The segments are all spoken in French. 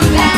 come back.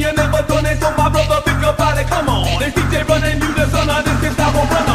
You never done it, so my brother think about it. Come on, they DJ running you the this